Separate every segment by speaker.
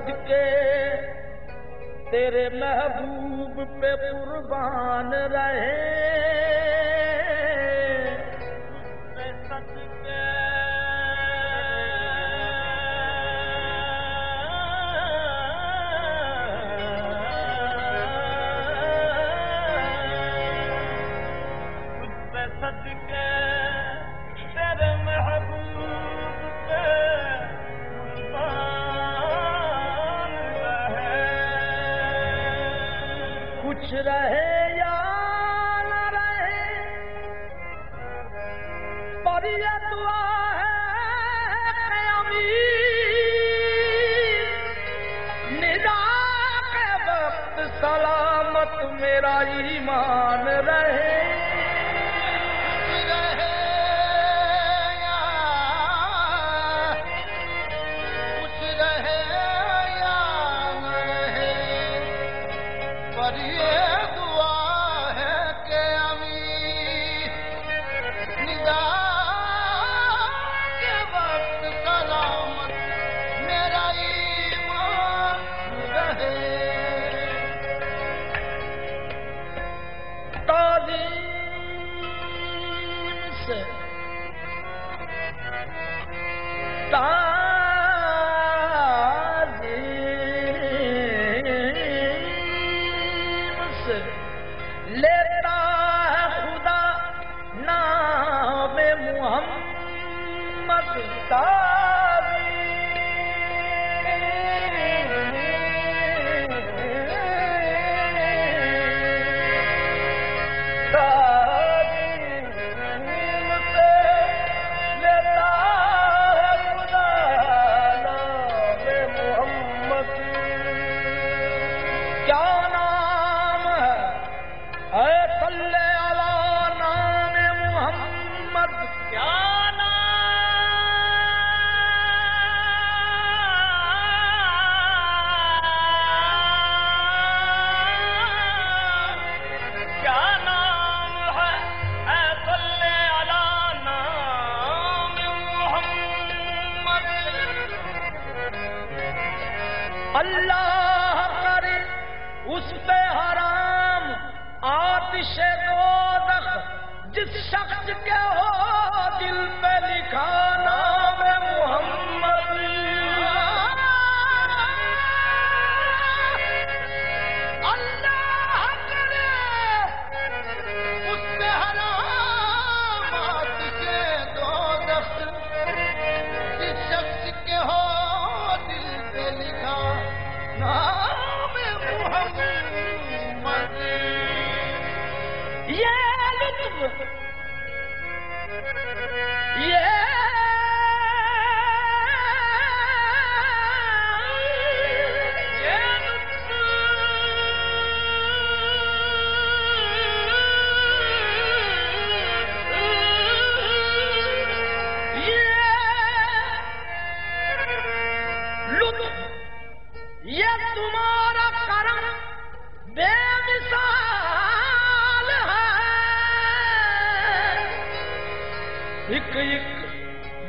Speaker 1: सज के तेरे महबूब पे कुर्बान रहे।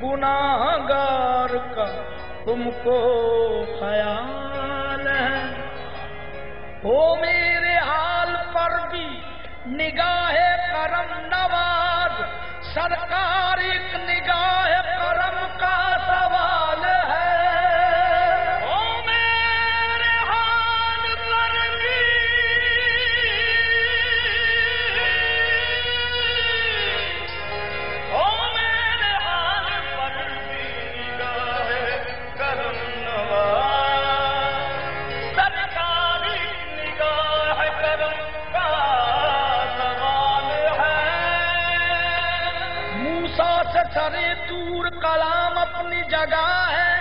Speaker 1: गुनाहगार का तुमको ख्याल है। हो मेरे हाल पर भी निगाह करम नवाज़। सरकार एक निगाह जगह है।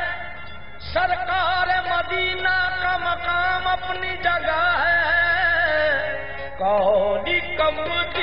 Speaker 1: सरकार मदीना का मकाम अपनी जगह है। कौली कबूतर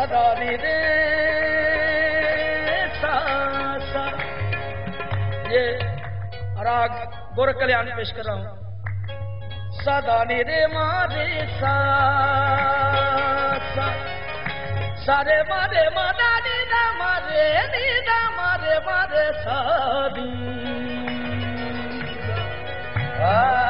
Speaker 1: सदा निरे सा सा ये राग गोर कल्याण पेश कर रहा हूं सदा निरे मारे सा सा सारे मारे मादा नीदा मारे नीदा मारे मारे सादी आ,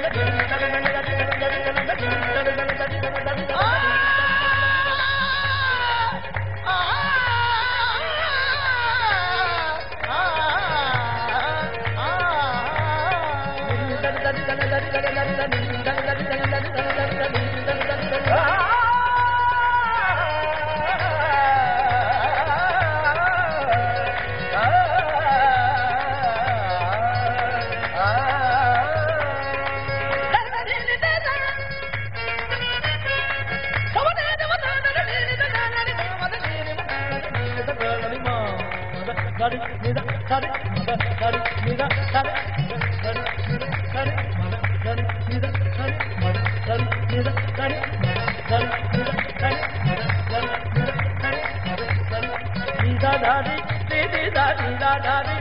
Speaker 1: da da da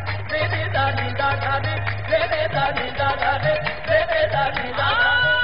Speaker 1: da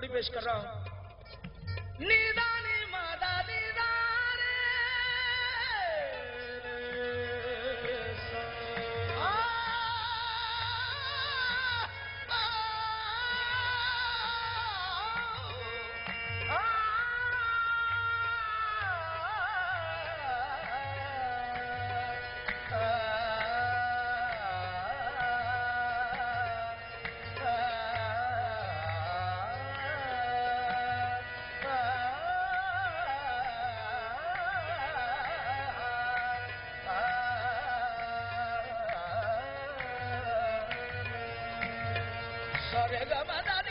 Speaker 1: राग पेश कर रहा हूँ। नीदा Mama, Daddy.